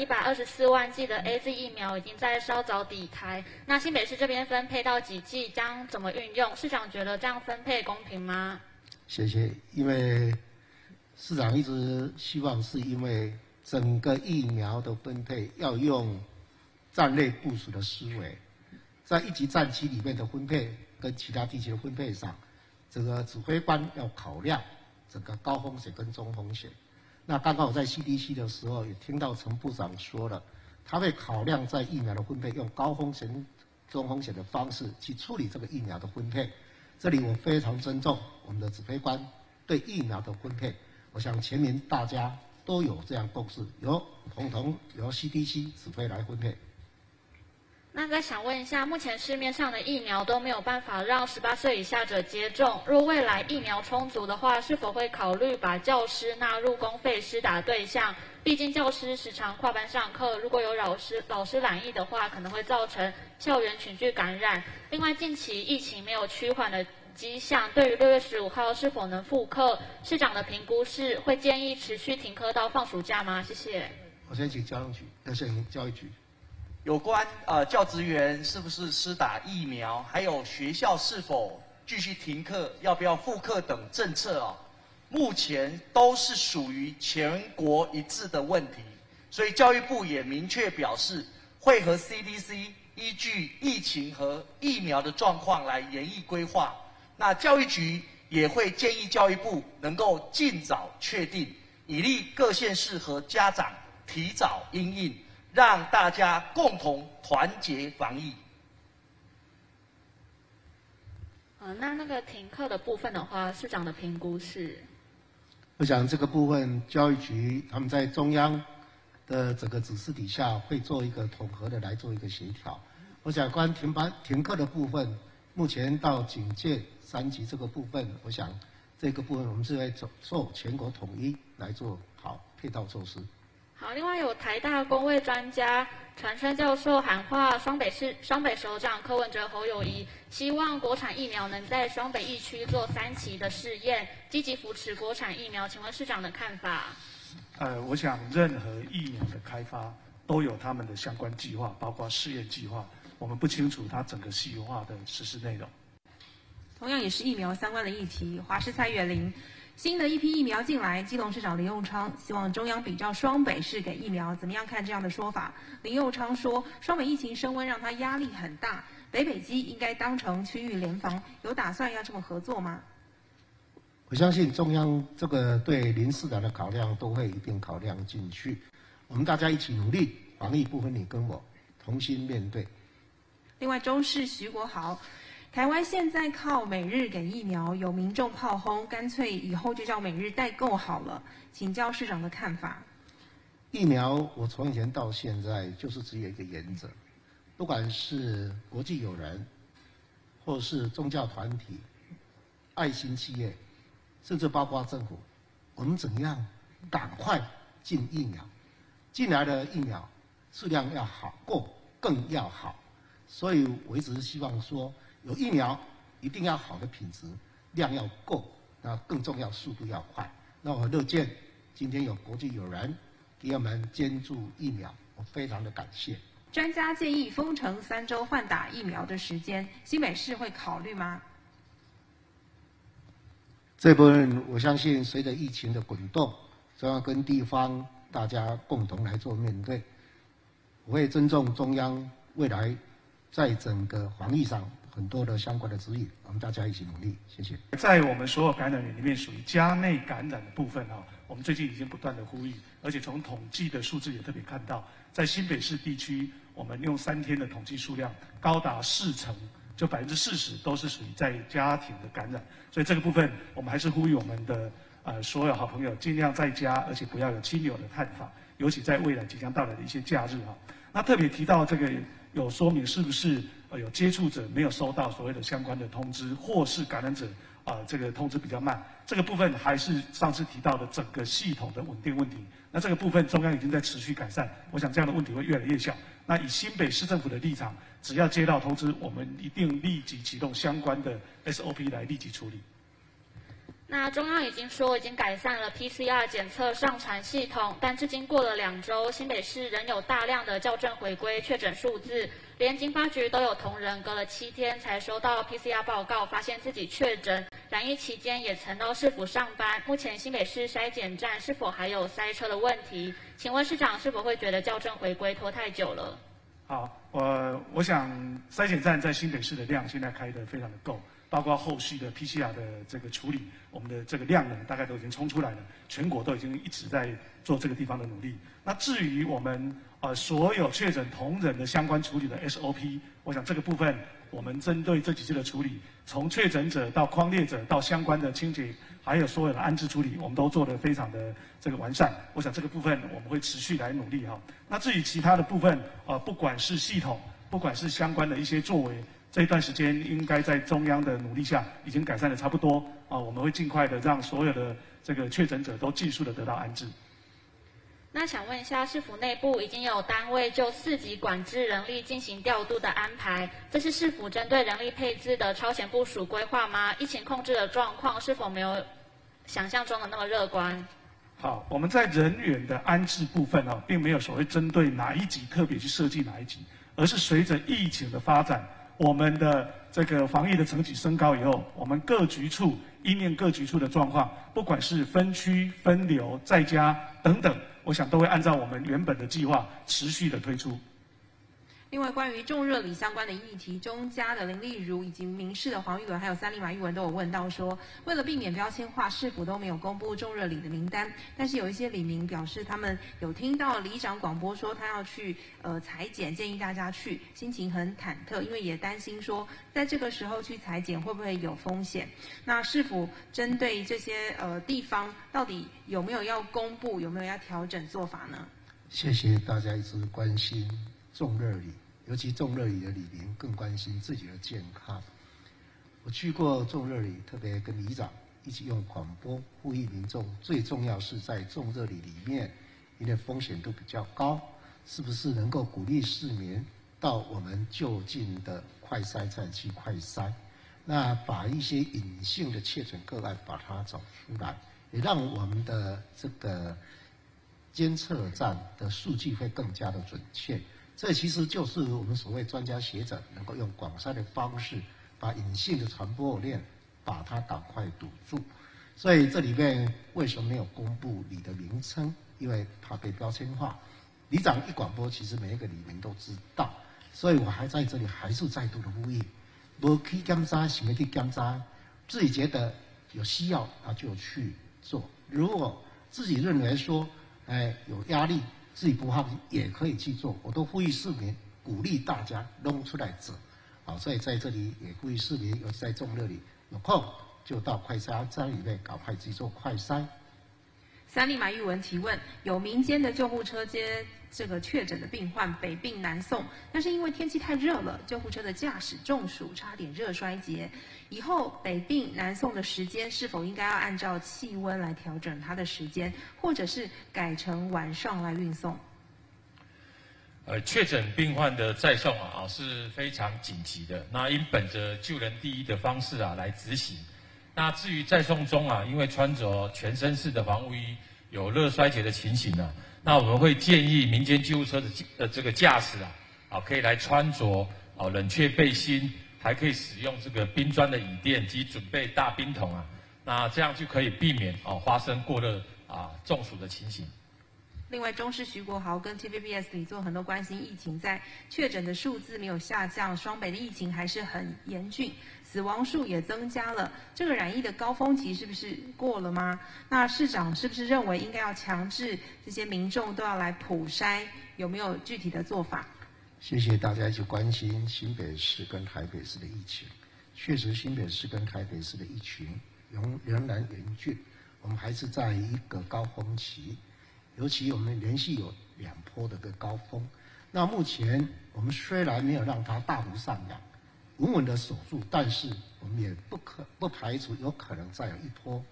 一百二十四万剂的 A Z 疫苗已经在稍早抵台，那新北市这边分配到几剂，将怎么运用？市长觉得这样分配公平吗？谢谢，因为市长一直希望是因为整个疫苗的分配要用战略部署的思维，在一级战区里面的分配跟其他地区的分配上，这个指挥官要考量整个高风险跟中风险。那刚刚我在 CDC 的时候也听到陈部长说了，他会考量在疫苗的分配，用高风险、中风险的方式去处理这个疫苗的分配。这里我非常尊重我们的指挥官对疫苗的分配，我想全民大家都有这样共识，由统统由 CDC 指挥来分配。那再想问一下，目前市面上的疫苗都没有办法让十八岁以下者接种。若未来疫苗充足的话，是否会考虑把教师纳入公费施打对象？毕竟教师时常跨班上课，如果有老师老师染疫的话，可能会造成校园群聚感染。另外，近期疫情没有趋缓的迹象，对于六月十五号是否能复课，市长的评估是会建议持续停课到放暑假吗？谢谢。我先请教育局，要请教育局。有关呃教职员是不是施打疫苗，还有学校是否继续停课、要不要复课等政策哦，目前都是属于全国一致的问题，所以教育部也明确表示会和 CDC 依据疫情和疫苗的状况来研议规划。那教育局也会建议教育部能够尽早确定，以利各县市和家长提早应应。让大家共同团结防疫。呃，那那个停课的部分的话，市长的评估是？我想这个部分，教育局他们在中央的整个指示底下，会做一个统合的来做一个协调。我想关停班停课的部分，目前到警戒三级这个部分，我想这个部分我们是会走受全国统一来做好配套措施。好，另外有台大公卫专家传声教授喊话双北市双北首长柯文哲侯友谊，希望国产疫苗能在双北疫区做三期的试验，积极扶持国产疫苗。请问市长的看法？呃，我想任何疫苗的开发都有他们的相关计划，包括试验计划。我们不清楚它整个细化的实施内容。同样也是疫苗相关的议题，华师蔡月玲。新的一批疫苗进来，基隆市长林佑昌希望中央比照双北市给疫苗，怎么样看这样的说法？林佑昌说，双北疫情升温让他压力很大，北北基应该当成区域联防，有打算要这么合作吗？我相信中央这个对林市长的考量都会一并考量进去，我们大家一起努力，防疫不分你跟我，同心面对。另外，中市徐国豪。台湾现在靠美日给疫苗，有民众炮轰，干脆以后就叫美日代购好了。请教市长的看法。疫苗，我从以前到现在就是只有一个原则，不管是国际友人，或是宗教团体、爱心企业，甚至包括政府，我们怎样赶快进疫苗？进来的疫苗质量要好，够更要好。所以我一直希望说。有疫苗，一定要好的品质，量要够，那更重要，速度要快。那我乐见今天有国际友人给我们捐助疫苗，我非常的感谢。专家建议封城三周换打疫苗的时间，新北市会考虑吗？这部分我相信，随着疫情的滚动，中央跟地方大家共同来做面对。我会尊重中央未来在整个防疫上。很多的相关的指引，我们大家一起努力，谢谢。在我们所有感染源里面，属于家内感染的部分哈，我们最近已经不断的呼吁，而且从统计的数字也特别看到，在新北市地区，我们用三天的统计数量，高达四成，就百分之四十都是属于在家庭的感染。所以这个部分，我们还是呼吁我们的呃所有好朋友，尽量在家，而且不要有亲友的探访，尤其在未来即将到来的一些假日哈。那特别提到这个。有说明是不是有接触者没有收到所谓的相关的通知，或是感染者啊这个通知比较慢，这个部分还是上次提到的整个系统的稳定问题。那这个部分中央已经在持续改善，我想这样的问题会越来越小。那以新北市政府的立场，只要接到通知，我们一定立即启动相关的 SOP 来立即处理。那中央已经说已经改善了 PCR 检测上传系统，但至今过了两周，新北市仍有大量的校正回归确诊数字，连经发局都有同仁隔了七天才收到 PCR 报告，发现自己确诊。染疫期间也曾到市府上班。目前新北市筛检站是否还有塞车的问题？请问市长是否会觉得校正回归拖太久了？好，我我想筛检站在新北市的量现在开得非常的够。包括后续的 PCR 的这个处理，我们的这个量呢大概都已经冲出来了，全国都已经一直在做这个地方的努力。那至于我们呃所有确诊同仁的相关处理的 SOP，我想这个部分我们针对这几次的处理，从确诊者到框列者到相关的清洁，还有所有的安置处理，我们都做得非常的这个完善。我想这个部分我们会持续来努力哈。那至于其他的部分，呃，不管是系统，不管是相关的一些作为。这一段时间应该在中央的努力下，已经改善的差不多啊。我们会尽快的让所有的这个确诊者都尽速的得到安置。那想问一下，市府内部已经有单位就四级管制人力进行调度的安排，这是市府针对人力配置的超前部署规划吗？疫情控制的状况是否没有想象中的那么乐观？好，我们在人员的安置部分啊，并没有所谓针对哪一级特别去设计哪一级，而是随着疫情的发展。我们的这个防疫的层级升高以后，我们各局处一面各局处的状况，不管是分区、分流、在家等等，我想都会按照我们原本的计划持续的推出。另外，关于重热里相关的议题，中加的林丽如以及民事的黄玉文，还有三立马玉文都有问到说，为了避免标签化，市府都没有公布重热里的名单。但是有一些里民表示，他们有听到里长广播说他要去呃裁剪，建议大家去，心情很忐忑，因为也担心说在这个时候去裁剪会不会有风险。那市府针对这些呃地方，到底有没有要公布，有没有要调整做法呢？谢谢大家一直关心重热里。尤其重热里的李明更关心自己的健康。我去过重热里，特别跟里长一起用广播呼吁民众。最重要是在重热里里面，因为风险度比较高，是不是能够鼓励市民到我们就近的快筛站去快筛？那把一些隐性的确诊个案把它找出来，也让我们的这个监测站的数据会更加的准确。这其实就是我们所谓专家学者能够用广筛的方式，把隐性的传播链把它赶快堵住。所以这里面为什么没有公布你的名称？因为怕被标签化。里长一广播，其实每一个里民都知道。所以我还在这里还是再度的呼吁：，不可以检查，什么去检查？自己觉得有需要，那就去做。如果自己认为说，哎，有压力。自己不放心也可以去做，我都呼吁市民，鼓励大家弄出来做，好，所以在这里也呼吁市民，有在众热里有空就到快筛站里面搞快去做快筛。三立马玉文提问：有民间的救护车接这个确诊的病患北病南送，但是因为天气太热了，救护车的驾驶中暑，差点热衰竭。以后北病南送的时间是否应该要按照气温来调整它的时间，或者是改成晚上来运送？呃，确诊病患的再送啊是非常紧急的，那应本着救人第一的方式啊来执行。那至于在送中啊，因为穿着全身式的防护衣有热衰竭的情形呢，那我们会建议民间救护车的呃这个驾驶啊，啊可以来穿着啊冷却背心。还可以使用这个冰砖的椅垫及准备大冰桶啊，那这样就可以避免啊发生过热啊中暑的情形。另外，中师徐国豪跟 TVBS 李做很多关心疫情，在确诊的数字没有下降，双北的疫情还是很严峻，死亡数也增加了。这个染疫的高峰期是不是过了吗？那市长是不是认为应该要强制这些民众都要来普筛？有没有具体的做法？谢谢大家一直关心新北市跟台北市的疫情。确实，新北市跟台北市的疫情仍仍然严峻，我们还是在一个高峰期。尤其我们连续有两波的个高峰。那目前我们虽然没有让它大幅上扬，稳稳的守住，但是我们也不可不排除有可能再有一波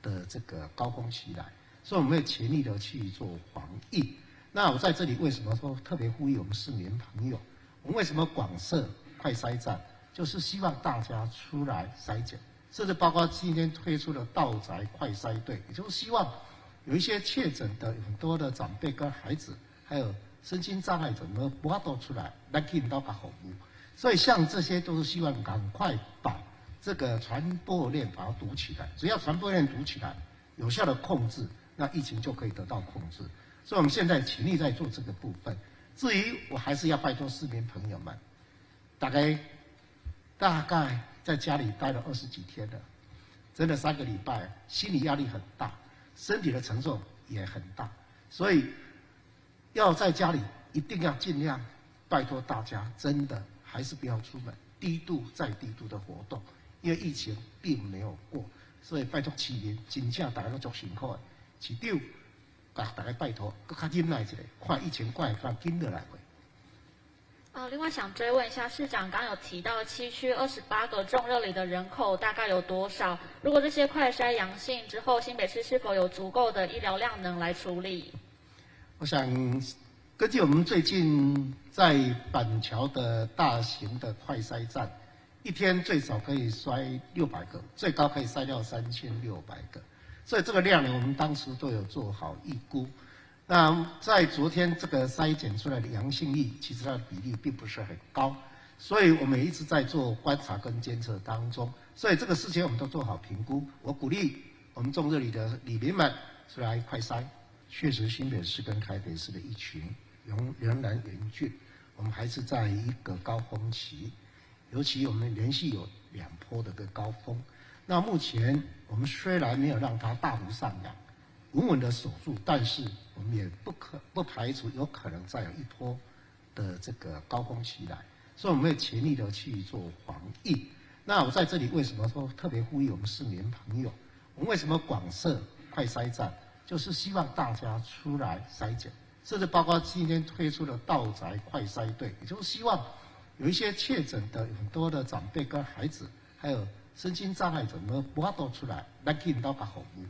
的这个高峰期来，所以我们会全力的去做防疫。那我在这里为什么说特别呼吁我们市民朋友？我们为什么广设快筛站？就是希望大家出来筛检，甚至包括今天推出的道宅快筛队，也就是希望有一些确诊的很多的长辈跟孩子，还有身心障碍者能不要都出来来给到个服务。所以像这些都是希望赶快把这个传播链把它堵起来，只要传播链堵起来，有效的控制，那疫情就可以得到控制。所以我们现在全力在做这个部分。至于我还是要拜托市民朋友们，大概大概在家里待了二十几天了，真的三个礼拜，心理压力很大，身体的承受也很大，所以要在家里一定要尽量拜托大家，真的还是不要出门，低度再低度的活动，因为疫情并没有过，所以拜托市民真正大家都做辛苦的，市长。啊！大家拜托，更加忍耐一下，看疫情快快紧的来回。呃，另外想追问一下，市长刚有提到七区二十八个重热里的人口大概有多少？如果这些快筛阳性之后，新北市是否有足够的医疗量能来处理？我想，根据我们最近在板桥的大型的快筛站，一天最少可以筛六百个，最高可以筛掉三千六百个。所以这个量呢，我们当时都有做好预估。那在昨天这个筛检出来的阳性率，其实它的比例并不是很高，所以我们一直在做观察跟监测当中。所以这个事情我们都做好评估。我鼓励我们中这里的里民们出来快筛，确实新北市跟台北市的一群仍仍然严峻，我们还是在一个高峰期，尤其我们连续有两波的个高峰。那目前我们虽然没有让它大幅上扬，稳稳的守住，但是我们也不可不排除有可能再有一波的这个高峰期来，所以我们会全力的去做防疫。那我在这里为什么说特别呼吁我们市民朋友？我们为什么广设快筛站？就是希望大家出来筛检，甚至包括今天推出的道宅快筛队，也就是希望有一些确诊的很多的长辈跟孩子，还有。身心障碍者能不要都出来来给到个服务，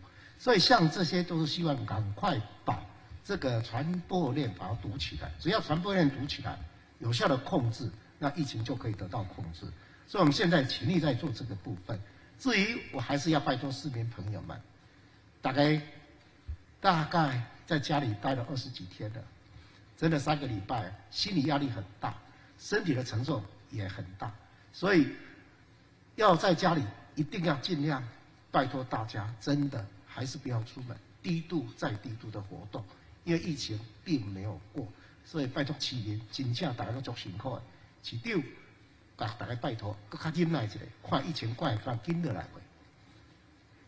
所以像这些都是希望赶快把这个传播链把它堵起来。只要传播链堵起来，有效的控制，那疫情就可以得到控制。所以我们现在全力在做这个部分。至于我还是要拜托市民朋友们，大概大概在家里待了二十几天了，真的三个礼拜，心理压力很大，身体的承受也很大，所以。要在家里一定要尽量，拜托大家，真的还是不要出门，低度再低度的活动，因为疫情并没有过，所以拜托市民，真正大家都做辛苦的，市长，啊，大家拜托，搁较忍耐一下，看疫情快快紧的来回。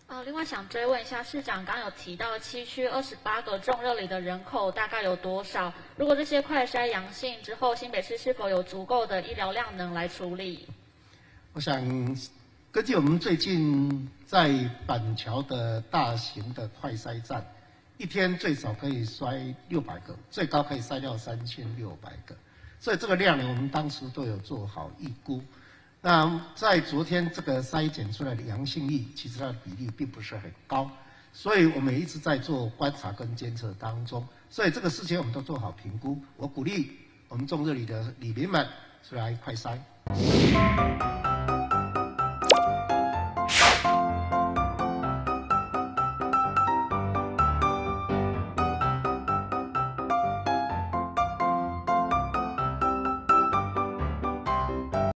呃，另外想追问一下，市长刚有提到七区二十八个重热里的人口大概有多少？如果这些快筛阳性之后，新北市是否有足够的医疗量能来处理？我想，根据我们最近在板桥的大型的快筛站，一天最少可以筛六百个，最高可以筛掉三千六百个。所以这个量呢，我们当时都有做好预估。那在昨天这个筛检出来的阳性率，其实它的比例并不是很高，所以我们一直在做观察跟监测当中。所以这个事情我们都做好评估。我鼓励我们中这里的里民们出来快筛。